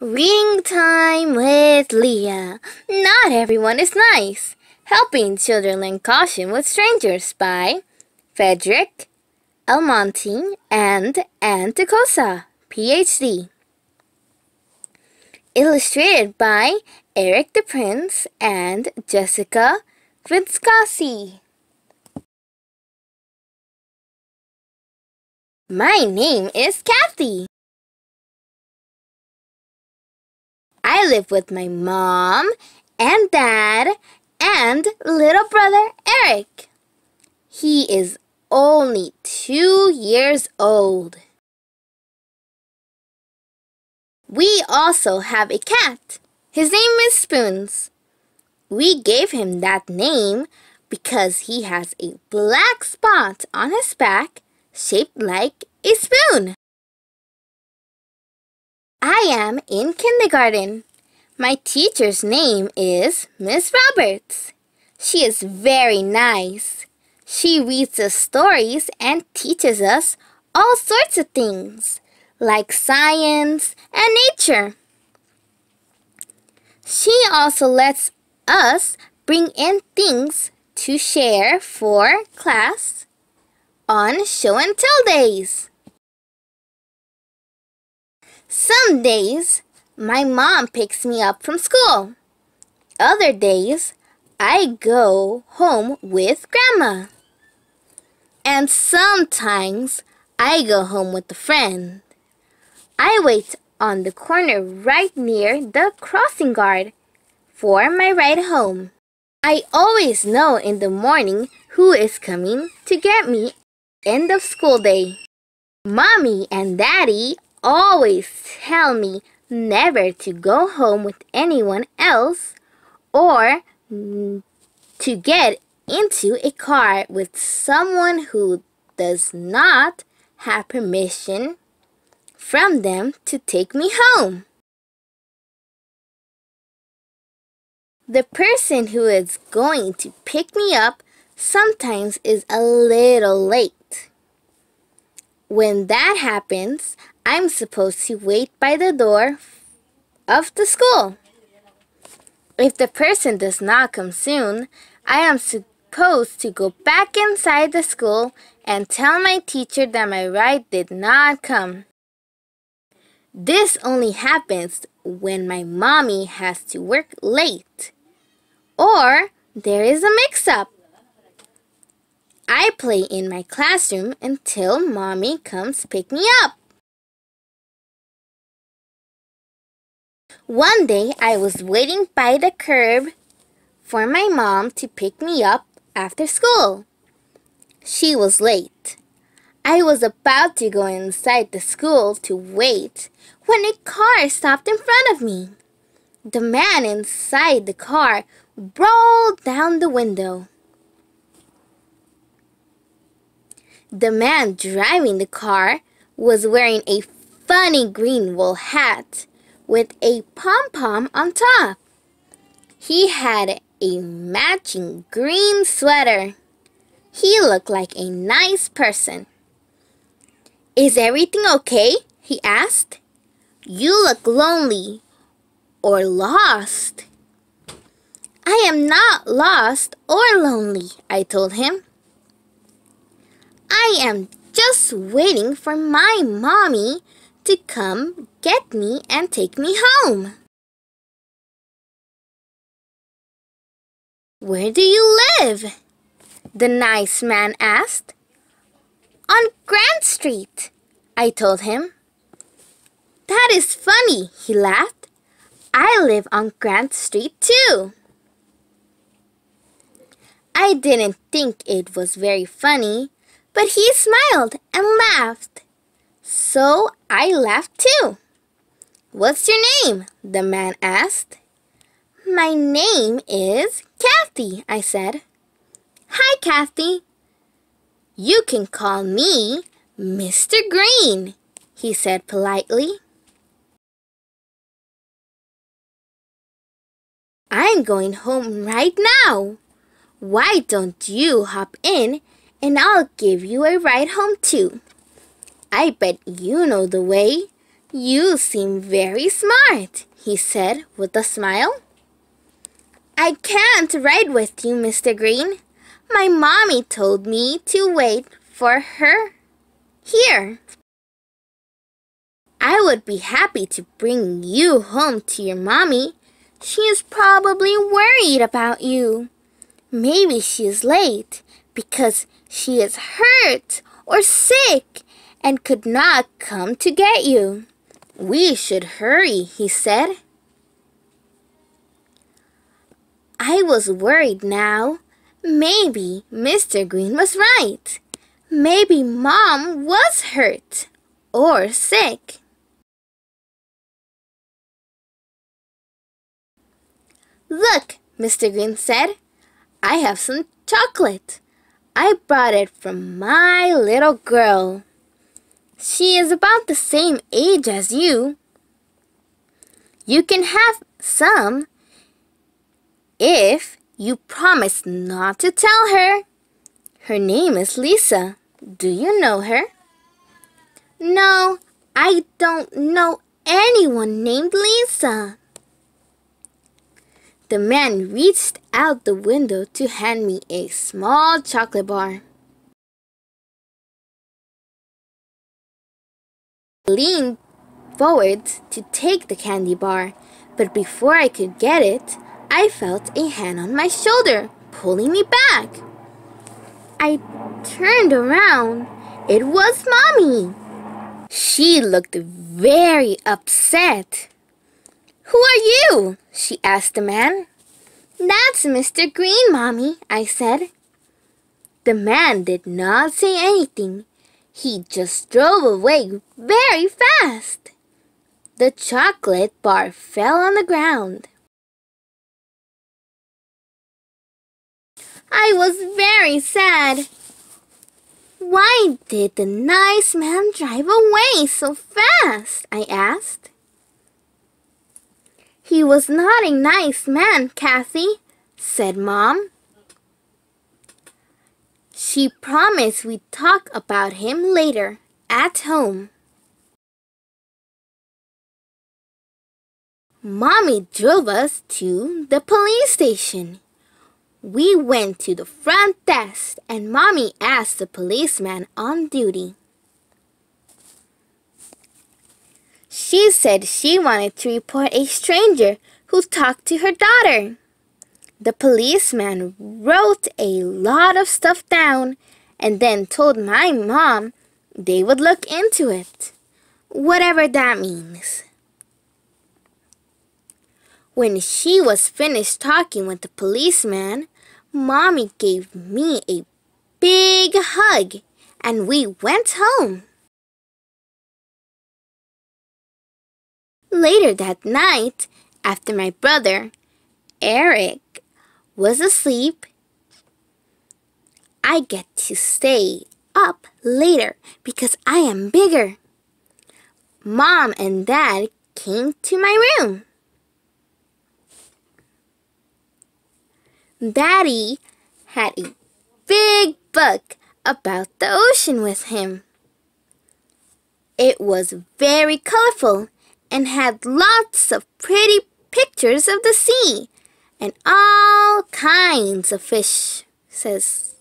Reading time with Lea. Not everyone is nice. Helping children learn caution with strangers by Frederick Alimonti and Anne PhD. Illustrated by Erik DePrince and Jessica Vinscasi. My name is Kathy. I live with my mom and dad and little brother Eric. He is only two years old. We also have a cat. His name is Spoons. We gave him that name because he has a black spot on his back shaped like a spoon. I am in kindergarten. My teacher's name is Miss Roberts. She is very nice. She reads us stories and teaches us all sorts of things, like science and nature. She also lets us bring in things to share for class on show and tell days. Some days, my mom picks me up from school. Other days, I go home with grandma. And sometimes, I go home with a friend. I wait on the corner right near the crossing guard for my ride home. I always know in the morning who is coming to get me end of school day. Mommy and Daddy always tell me never to go home with anyone else or to get into a car with someone who does not have permission from them to take me home. The person who is going to pick me up sometimes is a little late. When that happens, I'm supposed to wait by the door of the school. If the person does not come soon, I am supposed to go back inside the school and tell my teacher that my ride did not come. This only happens when my mommy has to work late or there is a mix-up. I play in my classroom until mommy comes pick me up. One day I was waiting by the curb for my mom to pick me up after school. She was late. I was about to go inside the school to wait when a car stopped in front of me. The man inside the car rolled down the window. The man driving the car was wearing a funny green wool hat with a pom-pom on top. He had a matching green sweater. He looked like a nice person. Is everything okay? he asked. You look lonely or lost. I am not lost or lonely, I told him. I am just waiting for my mommy to come get me and take me home. Where do you live? The nice man asked. On Grant Street, I told him. That is funny, he laughed. I live on Grant Street too. I didn't think it was very funny but he smiled and laughed. So I laughed too. What's your name? the man asked. My name is Kathy, I said. Hi, Kathy. You can call me Mr. Green, he said politely. I'm going home right now. Why don't you hop in and I'll give you a ride home too. I bet you know the way. You seem very smart, he said with a smile. I can't ride with you, Mr. Green. My mommy told me to wait for her here. I would be happy to bring you home to your mommy. She is probably worried about you. Maybe she is late because she is hurt or sick and could not come to get you. We should hurry, he said. I was worried now. Maybe Mr. Green was right. Maybe Mom was hurt or sick. Look, Mr. Green said. I have some chocolate. I brought it from my little girl. She is about the same age as you. You can have some if you promise not to tell her. Her name is Lisa. Do you know her? No, I don't know anyone named Lisa. The man reached out the window to hand me a small chocolate bar. Leaned forward to take the candy bar, but before I could get it, I felt a hand on my shoulder, pulling me back. I turned around. It was Mommy. She looked very upset. Who are you? she asked the man. That's Mr. Green, Mommy, I said. The man did not say anything. He just drove away very fast. The chocolate bar fell on the ground. I was very sad. Why did the nice man drive away so fast? I asked. He was not a nice man, Kathy, said Mom. She promised we'd talk about him later, at home. Mommy drove us to the police station. We went to the front desk and Mommy asked the policeman on duty. She said she wanted to report a stranger who talked to her daughter. The policeman wrote a lot of stuff down and then told my mom they would look into it, whatever that means. When she was finished talking with the policeman, Mommy gave me a big hug and we went home. Later that night, after my brother, Eric, was asleep, I get to stay up later because I am bigger. Mom and Dad came to my room. Daddy had a big book about the ocean with him. It was very colorful and had lots of pretty pictures of the sea and all kinds of fish, says.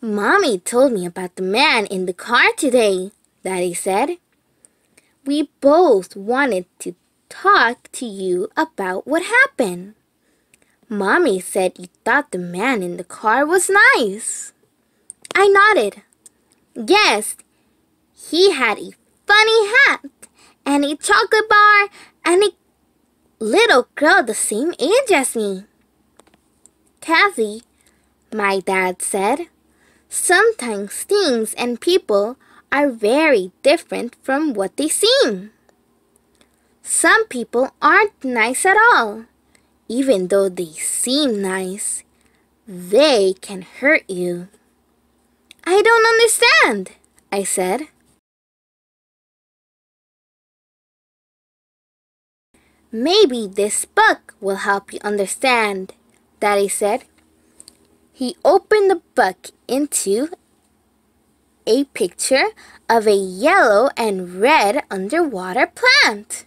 Mommy told me about the man in the car today, Daddy said. We both wanted to talk to you about what happened. Mommy said you thought the man in the car was nice. I nodded. Yes, he had a funny hat and a chocolate bar and a little girl the same age as me. Kathy, my dad said, sometimes things and people are very different from what they seem. Some people aren't nice at all. Even though they seem nice, they can hurt you. I don't understand, I said. Maybe this book will help you understand, Daddy said. He opened the book into a picture of a yellow and red underwater plant.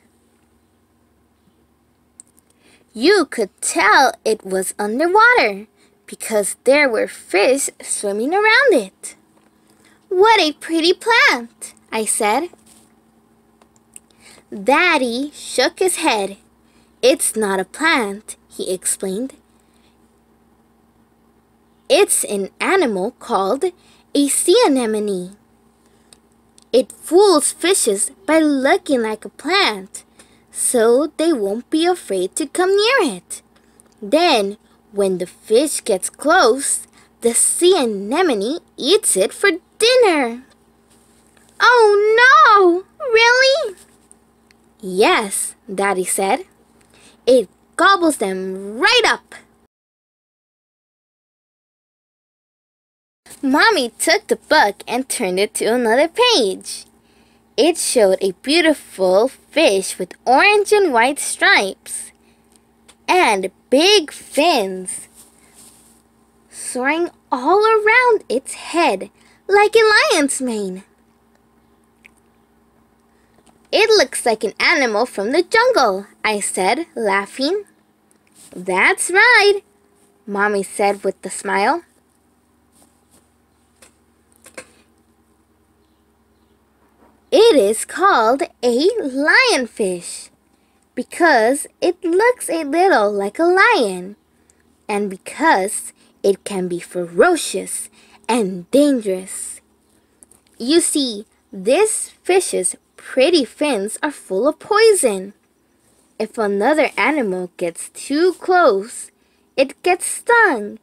You could tell it was underwater because there were fish swimming around it. What a pretty plant, I said. Daddy shook his head. It's not a plant, he explained. It's an animal called a sea anemone. It fools fishes by looking like a plant, so they won't be afraid to come near it. Then, when the fish gets close, the sea anemone eats it for dinner. Oh no! Really? Yes, Daddy said. It gobbles them right up. Mommy took the book and turned it to another page. It showed a beautiful fish with orange and white stripes and big fins soaring all around its head like a lion's mane. It looks like an animal from the jungle, I said, laughing. That's right, Mommy said with a smile. It is called a lionfish because it looks a little like a lion and because it can be ferocious and dangerous. You see, this fish's pretty fins are full of poison. If another animal gets too close, it gets stung.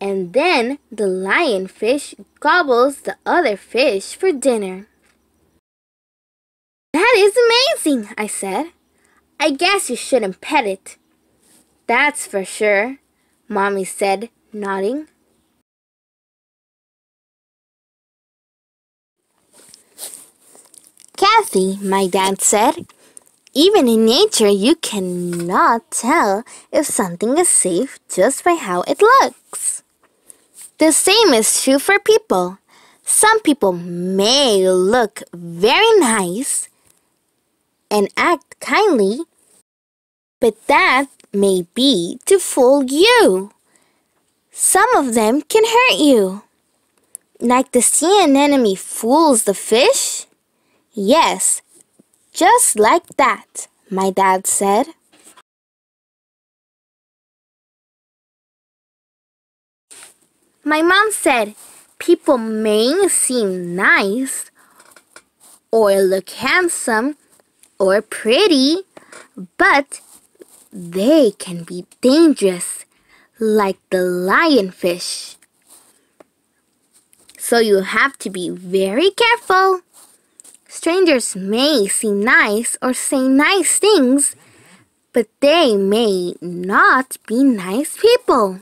And then the lionfish gobbles the other fish for dinner. That is amazing, I said. I guess you shouldn't pet it. That's for sure, Mommy said, nodding. Kathy, my dad said, even in nature you cannot tell if something is safe just by how it looks. The same is true for people. Some people may look very nice and act kindly, but that may be to fool you. Some of them can hurt you. Like the sea anemone fools the fish? Yes, just like that, my dad said. My mom said people may seem nice or look handsome or pretty, but they can be dangerous, like the lionfish. So you have to be very careful. Strangers may seem nice or say nice things, but they may not be nice people.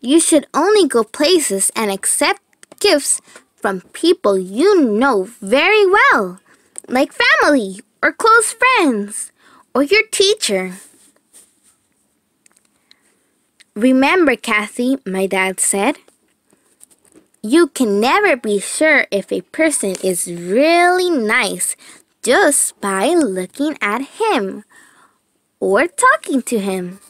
You should only go places and accept gifts from people you know very well like family or close friends or your teacher. Remember, Kathy, my dad said, you can never be sure if a person is really nice just by looking at him or talking to him.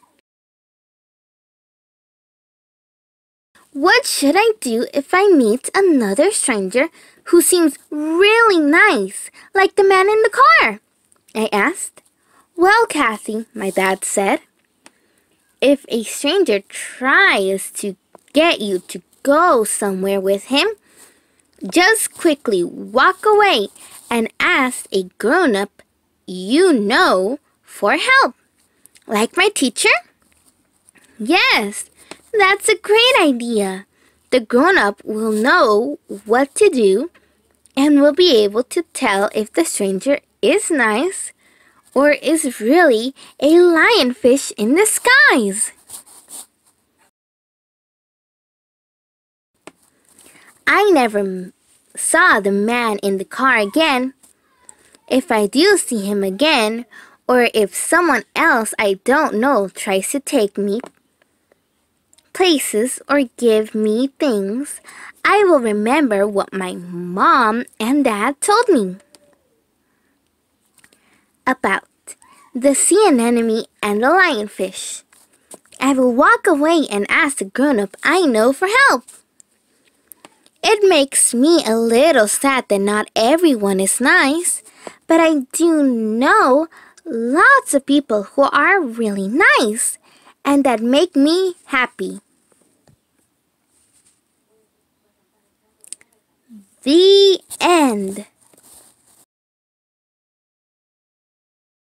What should I do if I meet another stranger who seems really nice, like the man in the car? I asked. Well, Kathy, my dad said, if a stranger tries to get you to go somewhere with him, just quickly walk away and ask a grown up you know for help. Like my teacher? Yes, that's a great idea. The grown up will know what to do and will be able to tell if the stranger is nice or is really a lionfish in disguise. I never saw the man in the car again. If I do see him again, or if someone else I don't know tries to take me, places or give me things, I will remember what my mom and dad told me about the sea anemone and the lionfish. I will walk away and ask the grown up I know for help. It makes me a little sad that not everyone is nice, but I do know lots of people who are really nice and that make me happy. The end.